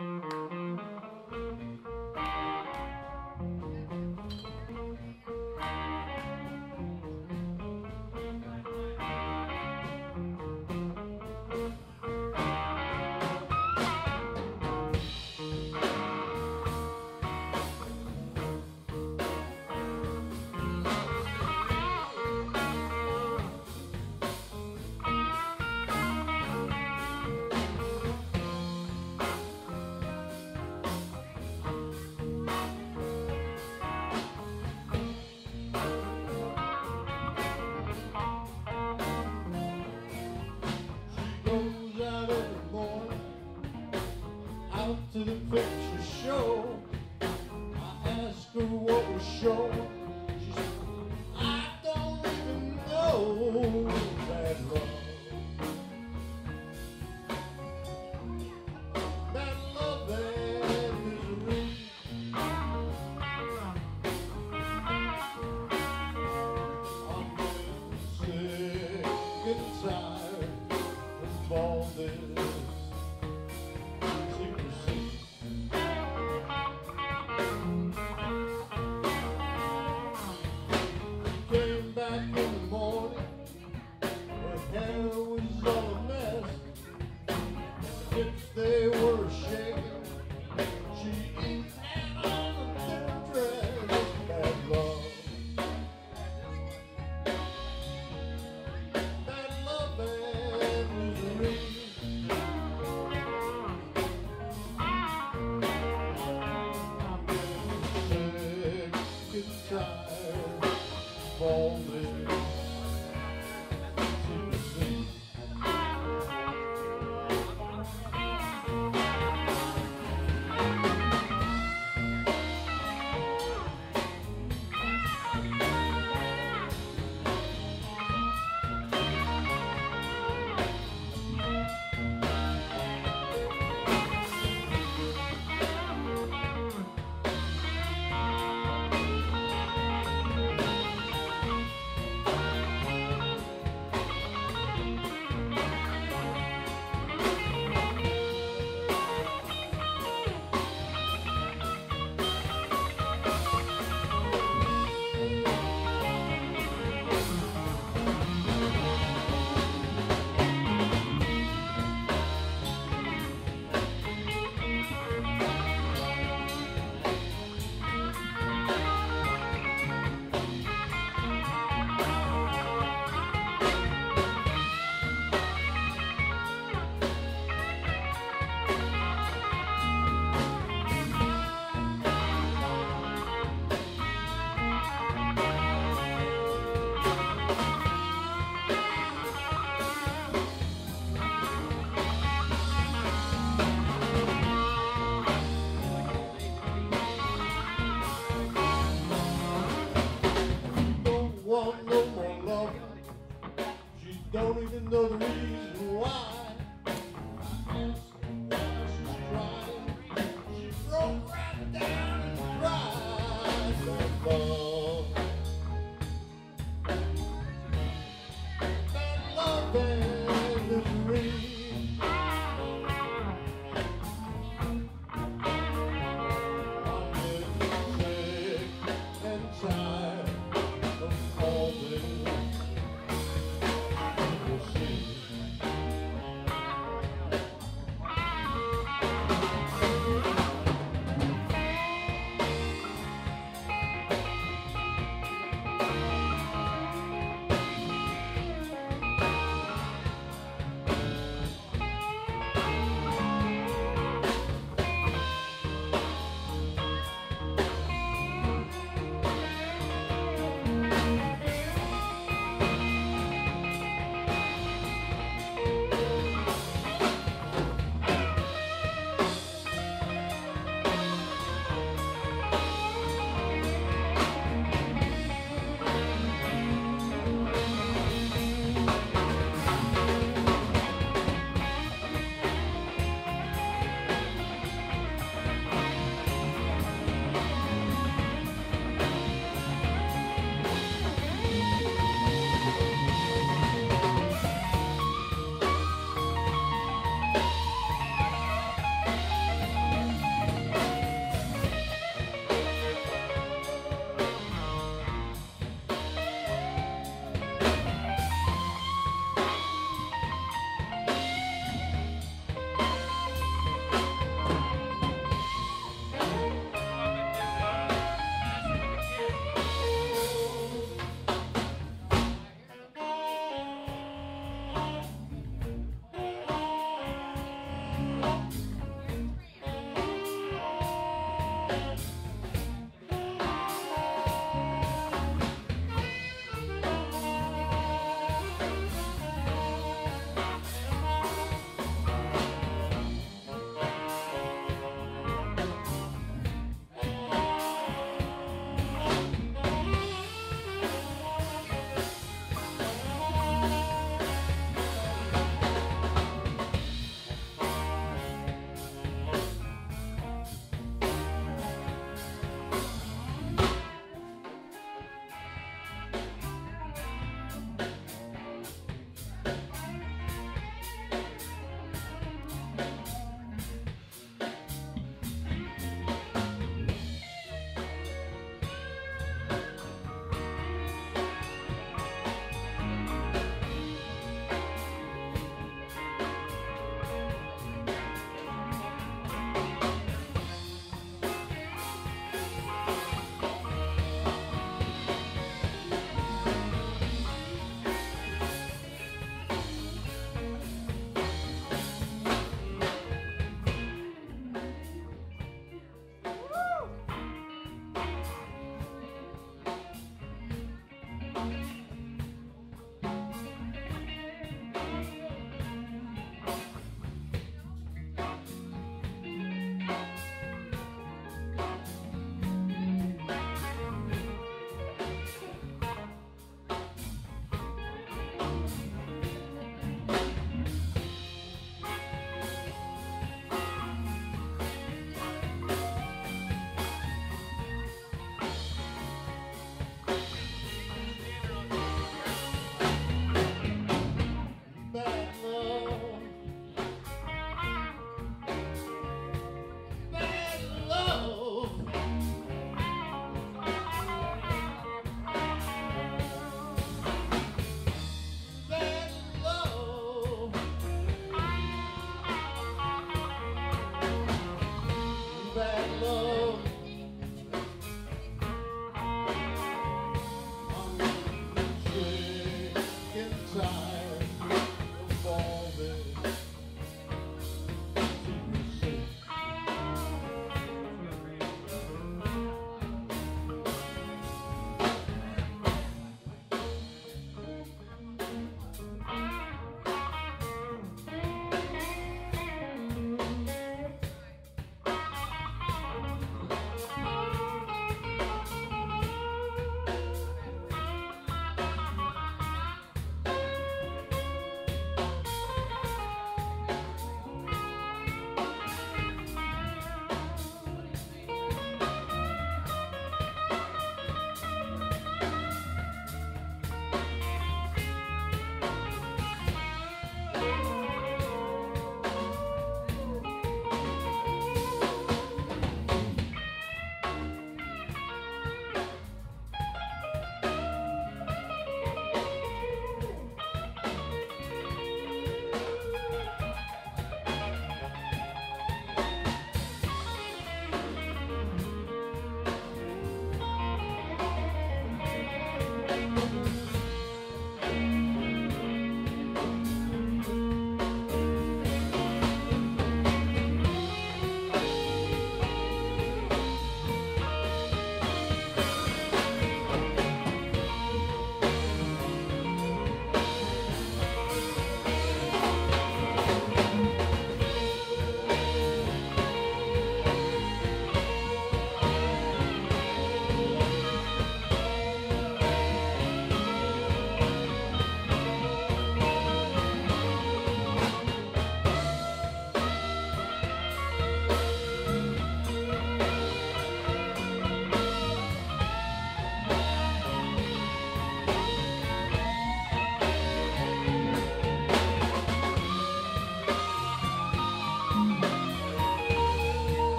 Network. Goes out every morning out to the picture